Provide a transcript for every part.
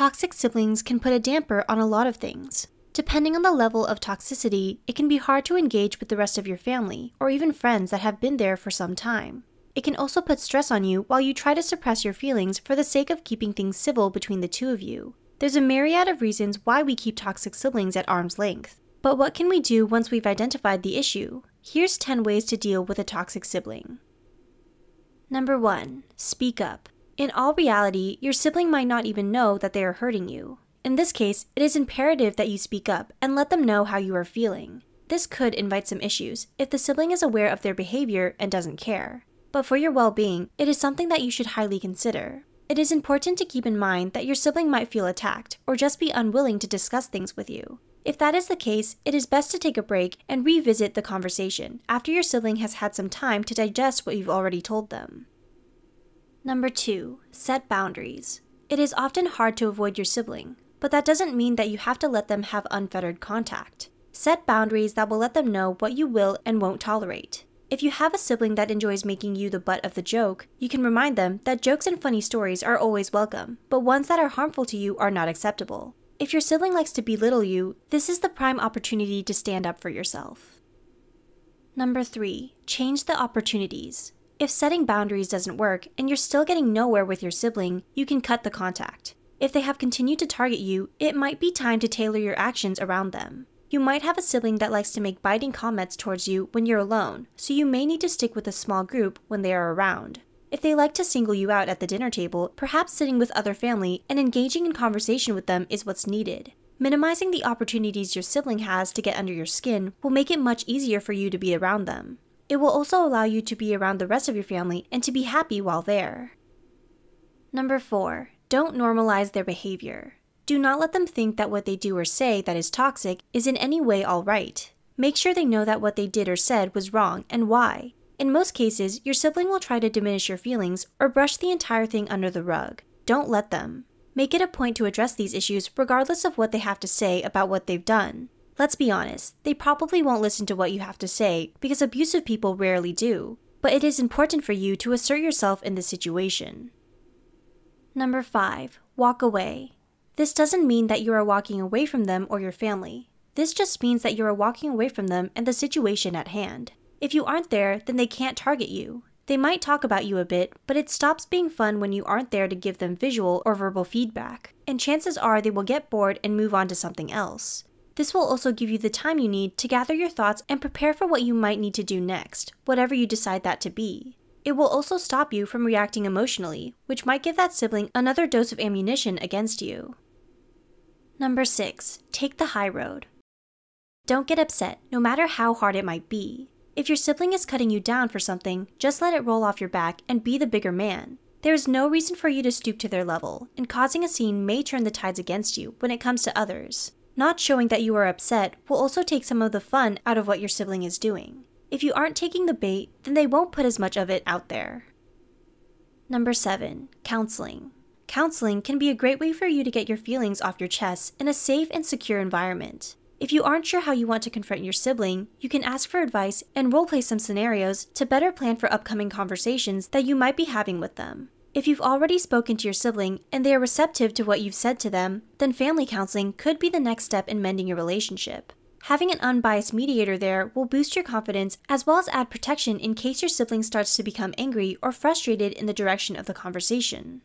Toxic siblings can put a damper on a lot of things. Depending on the level of toxicity, it can be hard to engage with the rest of your family or even friends that have been there for some time. It can also put stress on you while you try to suppress your feelings for the sake of keeping things civil between the two of you. There's a myriad of reasons why we keep toxic siblings at arm's length. But what can we do once we've identified the issue? Here's 10 ways to deal with a toxic sibling. Number 1. Speak up. In all reality, your sibling might not even know that they are hurting you. In this case, it is imperative that you speak up and let them know how you are feeling. This could invite some issues if the sibling is aware of their behavior and doesn't care. But for your well being, it is something that you should highly consider. It is important to keep in mind that your sibling might feel attacked or just be unwilling to discuss things with you. If that is the case, it is best to take a break and revisit the conversation after your sibling has had some time to digest what you've already told them. Number 2. Set boundaries. It is often hard to avoid your sibling, but that doesn't mean that you have to let them have unfettered contact. Set boundaries that will let them know what you will and won't tolerate. If you have a sibling that enjoys making you the butt of the joke, you can remind them that jokes and funny stories are always welcome, but ones that are harmful to you are not acceptable. If your sibling likes to belittle you, this is the prime opportunity to stand up for yourself. Number 3. Change the opportunities. If setting boundaries doesn't work and you're still getting nowhere with your sibling, you can cut the contact. If they have continued to target you, it might be time to tailor your actions around them. You might have a sibling that likes to make biting comments towards you when you're alone, so you may need to stick with a small group when they are around. If they like to single you out at the dinner table, perhaps sitting with other family and engaging in conversation with them is what's needed. Minimizing the opportunities your sibling has to get under your skin will make it much easier for you to be around them. It will also allow you to be around the rest of your family and to be happy while there. Number 4. Don't normalize their behavior. Do not let them think that what they do or say that is toxic is in any way alright. Make sure they know that what they did or said was wrong and why. In most cases, your sibling will try to diminish your feelings or brush the entire thing under the rug. Don't let them. Make it a point to address these issues regardless of what they have to say about what they've done. Let's be honest, they probably won't listen to what you have to say because abusive people rarely do, but it is important for you to assert yourself in this situation. Number 5. Walk away. This doesn't mean that you are walking away from them or your family. This just means that you are walking away from them and the situation at hand. If you aren't there, then they can't target you. They might talk about you a bit, but it stops being fun when you aren't there to give them visual or verbal feedback, and chances are they will get bored and move on to something else. This will also give you the time you need to gather your thoughts and prepare for what you might need to do next, whatever you decide that to be. It will also stop you from reacting emotionally, which might give that sibling another dose of ammunition against you. Number 6. Take the high road. Don't get upset, no matter how hard it might be. If your sibling is cutting you down for something, just let it roll off your back and be the bigger man. There is no reason for you to stoop to their level, and causing a scene may turn the tides against you when it comes to others. Not showing that you are upset will also take some of the fun out of what your sibling is doing. If you aren't taking the bait, then they won't put as much of it out there. Number 7. Counseling. Counseling can be a great way for you to get your feelings off your chest in a safe and secure environment. If you aren't sure how you want to confront your sibling, you can ask for advice and roleplay some scenarios to better plan for upcoming conversations that you might be having with them. If you've already spoken to your sibling and they are receptive to what you've said to them, then family counseling could be the next step in mending your relationship. Having an unbiased mediator there will boost your confidence as well as add protection in case your sibling starts to become angry or frustrated in the direction of the conversation.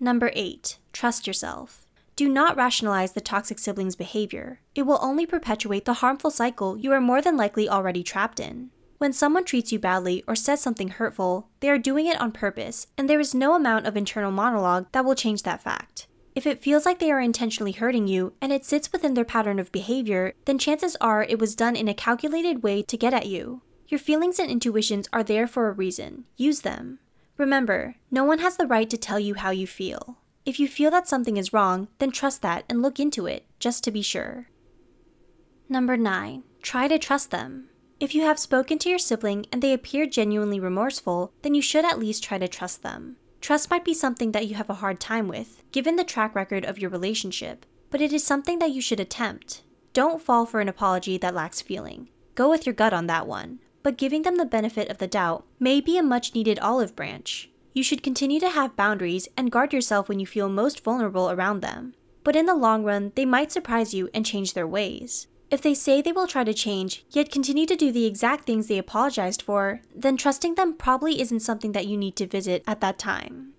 Number 8. Trust yourself. Do not rationalize the toxic sibling's behavior. It will only perpetuate the harmful cycle you are more than likely already trapped in. When someone treats you badly or says something hurtful, they are doing it on purpose, and there is no amount of internal monologue that will change that fact. If it feels like they are intentionally hurting you and it sits within their pattern of behavior, then chances are it was done in a calculated way to get at you. Your feelings and intuitions are there for a reason. Use them. Remember, no one has the right to tell you how you feel. If you feel that something is wrong, then trust that and look into it, just to be sure. Number 9. Try to trust them. If you have spoken to your sibling and they appear genuinely remorseful, then you should at least try to trust them. Trust might be something that you have a hard time with, given the track record of your relationship, but it is something that you should attempt. Don't fall for an apology that lacks feeling. Go with your gut on that one, but giving them the benefit of the doubt may be a much needed olive branch. You should continue to have boundaries and guard yourself when you feel most vulnerable around them. But in the long run, they might surprise you and change their ways. If they say they will try to change, yet continue to do the exact things they apologized for, then trusting them probably isn't something that you need to visit at that time.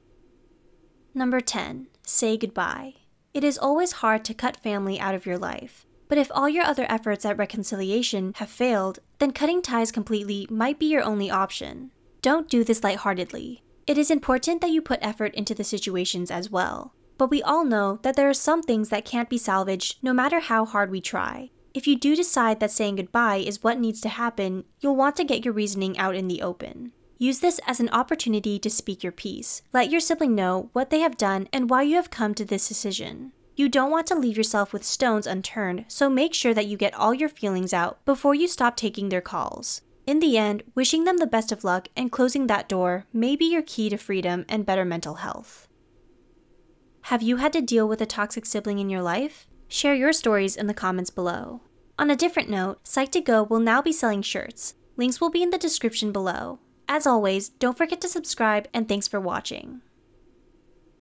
Number 10. Say goodbye. It is always hard to cut family out of your life. But if all your other efforts at reconciliation have failed, then cutting ties completely might be your only option. Don't do this lightheartedly. It is important that you put effort into the situations as well. But we all know that there are some things that can't be salvaged no matter how hard we try. If you do decide that saying goodbye is what needs to happen, you'll want to get your reasoning out in the open. Use this as an opportunity to speak your piece. Let your sibling know what they have done and why you have come to this decision. You don't want to leave yourself with stones unturned, so make sure that you get all your feelings out before you stop taking their calls. In the end, wishing them the best of luck and closing that door may be your key to freedom and better mental health. Have you had to deal with a toxic sibling in your life? Share your stories in the comments below. On a different note, Psych2Go will now be selling shirts. Links will be in the description below. As always, don't forget to subscribe and thanks for watching.